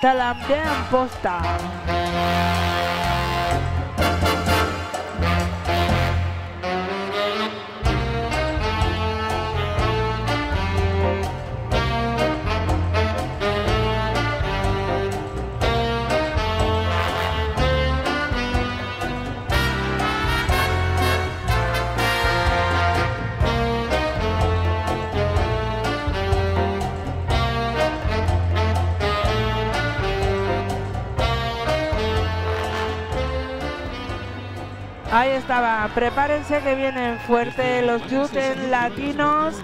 Talam de Amposta. Ahí estaba, prepárense que vienen fuerte los Juten latinos,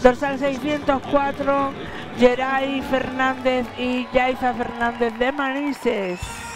dorsal 604, Geray Fernández y Yaiza Fernández de Manises.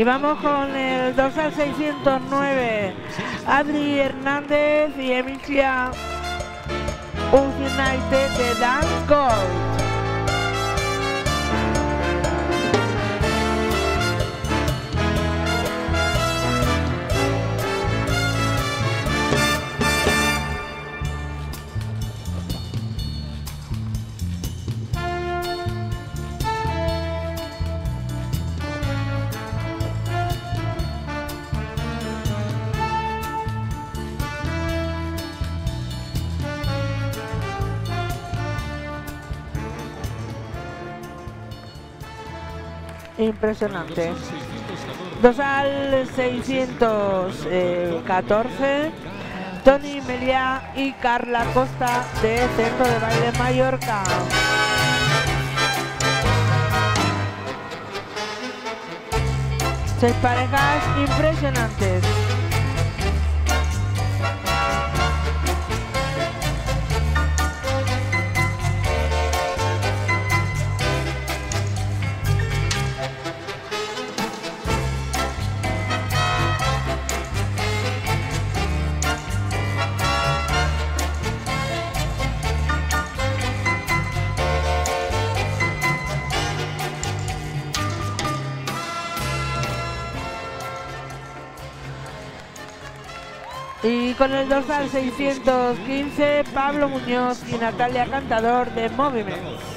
Y vamos con el dorsal 609, Adri Hernández y Emilia United de Dan Impresionante. Dosal 614, Tony Meliá y Carla Costa de Centro de Baile Mallorca. Seis parejas impresionantes. Con el dorsal 615, Pablo Muñoz y Natalia Cantador de Moviments.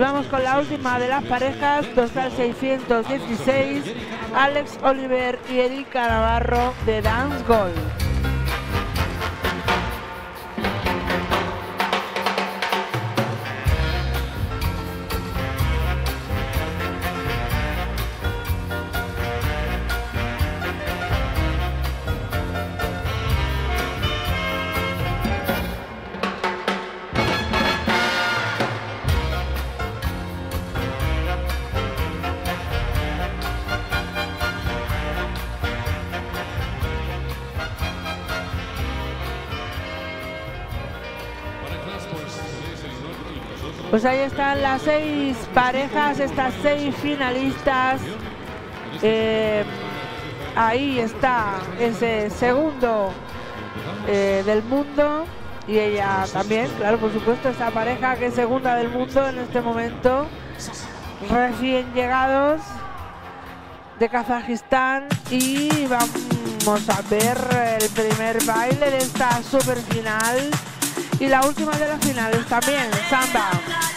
Vamos con la última de las parejas, dorsal 616, Alex Oliver y Erika Navarro de Dance Gold. Pues ahí están las seis parejas, estas seis finalistas. Eh, ahí está ese segundo eh, del mundo. Y ella también, claro, por supuesto, esta pareja que es segunda del mundo en este momento, recién llegados de Kazajistán. Y vamos a ver el primer baile de esta super final y la última de las finales también, Samba.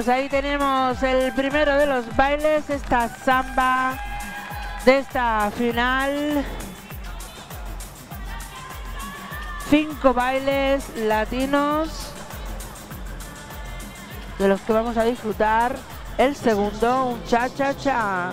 Pues ahí tenemos el primero de los bailes, esta samba de esta final. Cinco bailes latinos de los que vamos a disfrutar. El segundo, un cha-cha-cha.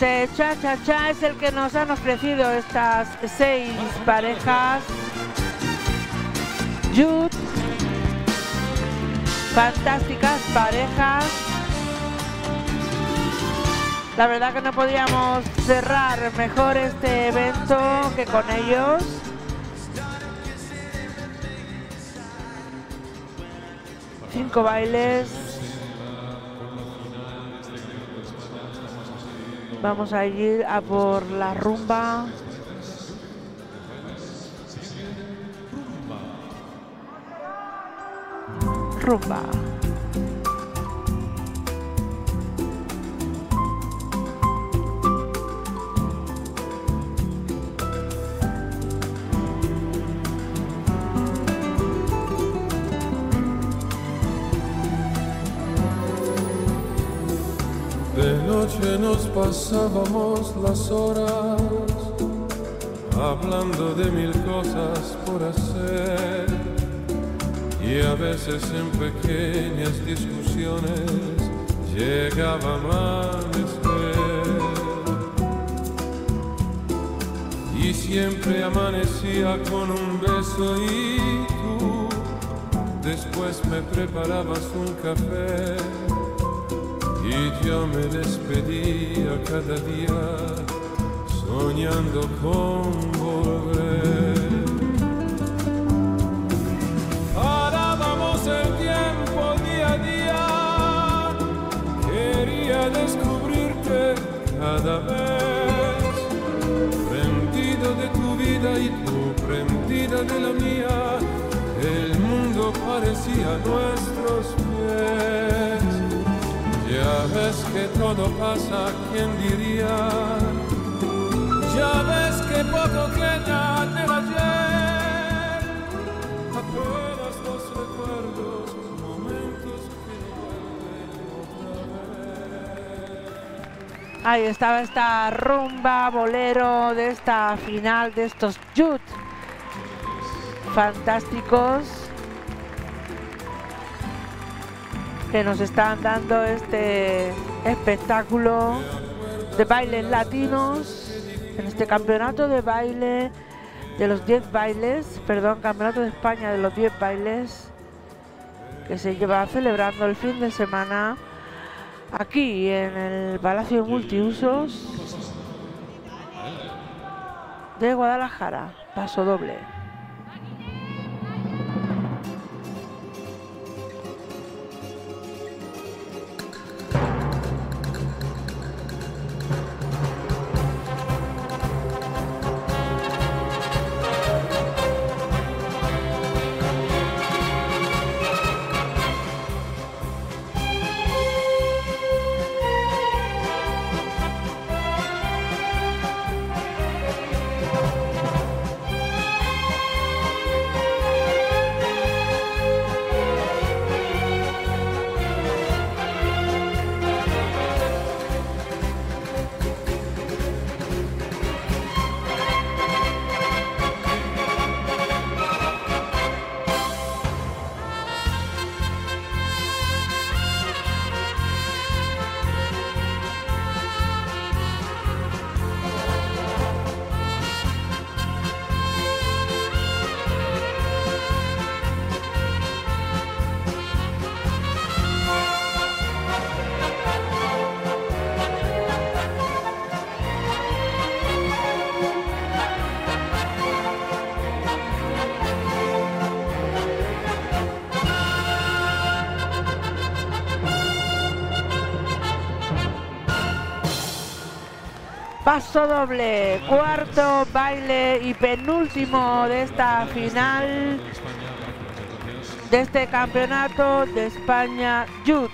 Este cha cha cha es el que nos han ofrecido estas seis parejas. Jude, fantásticas parejas. La verdad que no podíamos cerrar mejor este evento que con ellos. Cinco bailes. Vamos a ir a por la rumba. Rumba. Noche nos pasábamos las horas hablando de mil cosas por hacer. Y a veces en pequeñas discusiones llegaba a amanecer y siempre amanecía con un beso y tú después me preparabas un café y yo me despedía cada día soñando con volver. Parábamos el tiempo día a día, quería descubrirte cada vez, prendido de tu vida y tú prendida de la mía, el mundo parecía a todo pasa, ¿quién diría? Ya ves que poco queda del ayer. Apenas los recuerdos, momentos que vez. Ahí estaba esta rumba bolero de esta final de estos Jut fantásticos que nos están dando este espectáculo de bailes latinos en este campeonato de baile de los 10 bailes, perdón, campeonato de España de los 10 bailes que se lleva celebrando el fin de semana aquí en el Palacio Multiusos de Guadalajara, paso doble. Paso doble, cuarto baile y penúltimo de esta final de este campeonato de España Youth.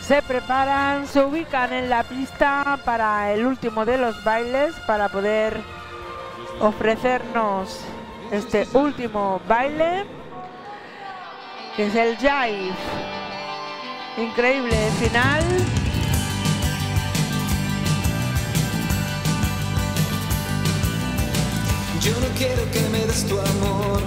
Se preparan, se ubican en la pista para el último de los bailes, para poder ofrecernos este último baile, que es el jive. Increíble final. Yo no quiero que me des tu amor,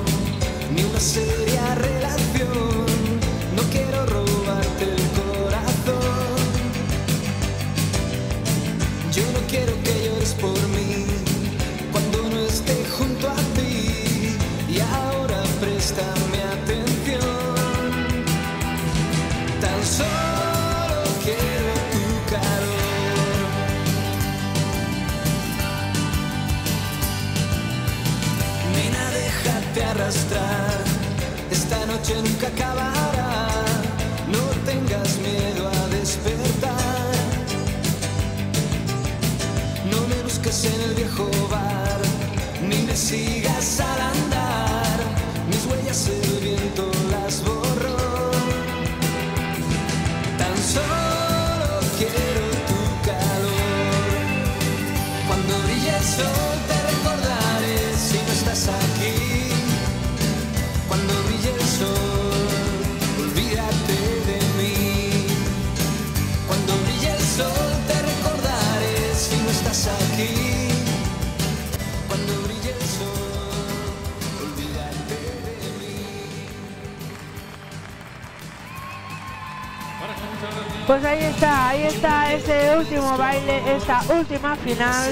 en el viejo bar, ni me sigas al andar. Pues ahí está, ahí está ese último baile, esta última final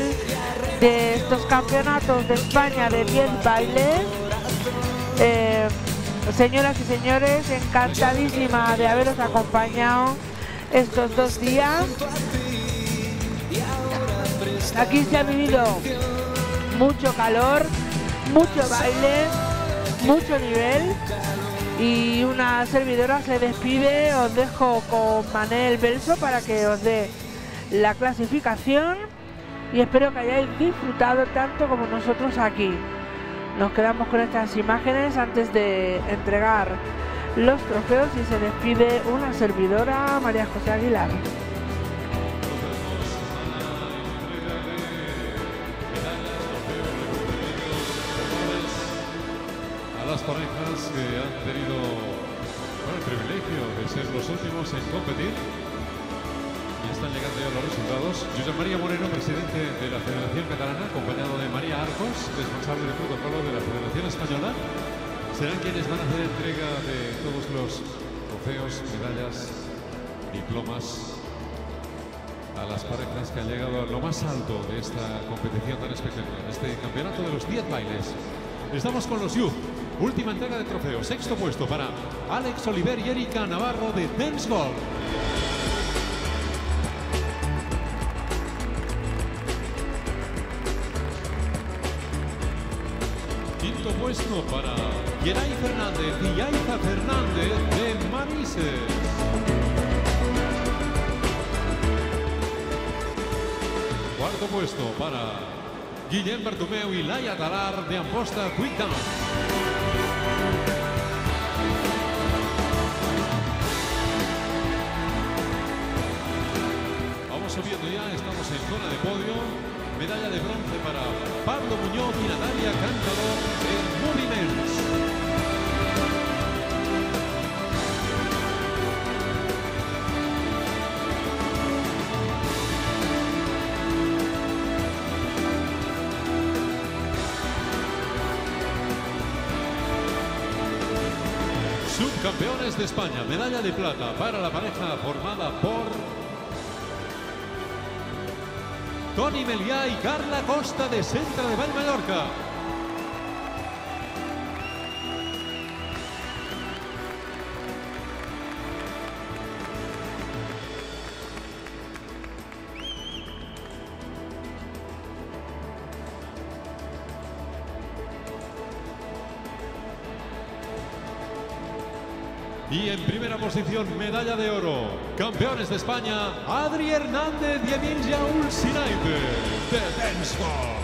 de estos campeonatos de España de 10 bailes. Eh, señoras y señores, encantadísima de haberos acompañado estos dos días. Aquí se ha vivido mucho calor, mucho baile, mucho nivel y una servidora se despide, os dejo con Manel Belso para que os dé la clasificación y espero que hayáis disfrutado tanto como nosotros aquí. Nos quedamos con estas imágenes antes de entregar los trofeos y se despide una servidora, María José Aguilar. Parejas que han tenido bueno, el privilegio de ser los últimos en competir. Y están llegando ya los resultados. José María Moreno, presidente de la Federación Catalana, acompañado de María Arcos, responsable de protocolo de la Federación Española, serán quienes van a hacer entrega de todos los trofeos, medallas, diplomas a las parejas que han llegado a lo más alto de esta competición tan espectacular, este campeonato de los 10 bailes. Estamos con los Youth. Última entrega de trofeos. Sexto puesto para Alex Oliver y Erika Navarro de Dance Golf. Quinto puesto para Yeray Fernández y Yaiza Fernández de Manises. Cuarto puesto para Guillem Bartomeu y Laia Talar de Amposta Quick. Subiendo ya, estamos en zona de podio. Medalla de bronce para Pablo Muñoz y Natalia Cantador en Moviments. Subcampeones de España, medalla de plata para la pareja formada por Tony Meliá y Carla Costa de Centra de Vall Mallorca. Y en primera posición, medalla de oro. Campeones de España, Adri Hernández y Emilia Ulsinaite de Dancehall.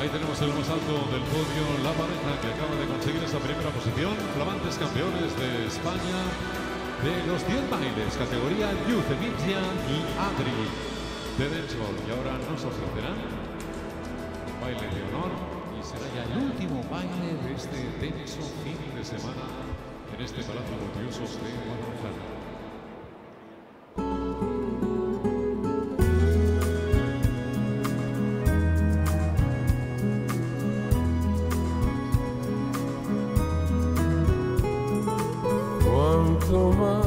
Ahí tenemos el más alto del podio, la pareja que acaba de conseguir esa primera posición, flamantes campeones de España de los 10 bailes, categoría Youth, Emilia y Adri de Dancehall. Y ahora nos ofrecerán un baile de honor y será ya el último baile de este denso fin de semana en este Palacio Multiusos de Guadalajara. ¿Cuánto más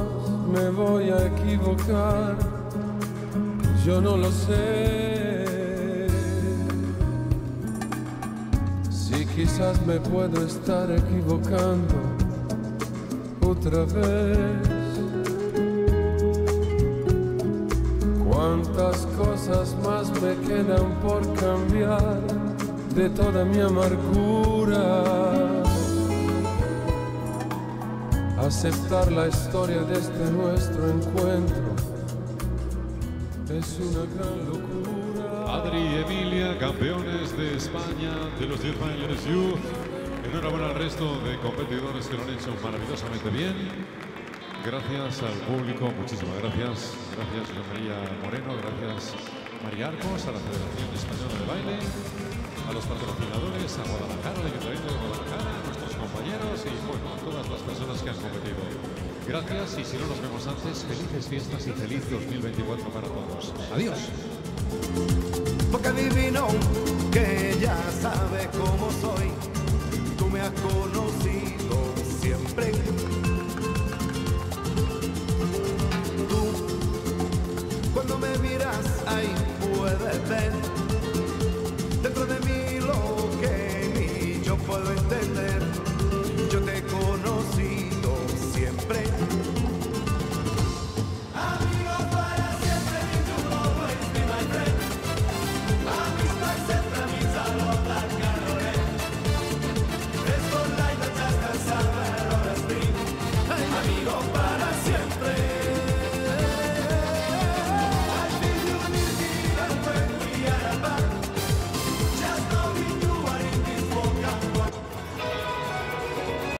me voy a equivocar? Yo no lo sé. Si quizás me puedo estar equivocando otra vez. Cuántas cosas más me quedan por cambiar de toda mi amargura. Aceptar la historia de este nuestro encuentro es una gran locura. Adri y Emilia, campeones de España de los 10 bailes Youth. Enhorabuena al resto de competidores que lo han hecho maravillosamente bien. Gracias al público, muchísimas gracias. Gracias, José María Moreno, gracias, María Arcos, a la Federación Española de Baile, a los patrocinadores, a Guadalajara, al Ayuntamiento de Guadalajara, a compañeros y bueno, a todas las personas que han competido. Gracias y si no nos vemos antes, felices fiestas y feliz 2024 para todos. Adiós. Porque adivino que ya sabe cómo soy. Tú me has conocido siempre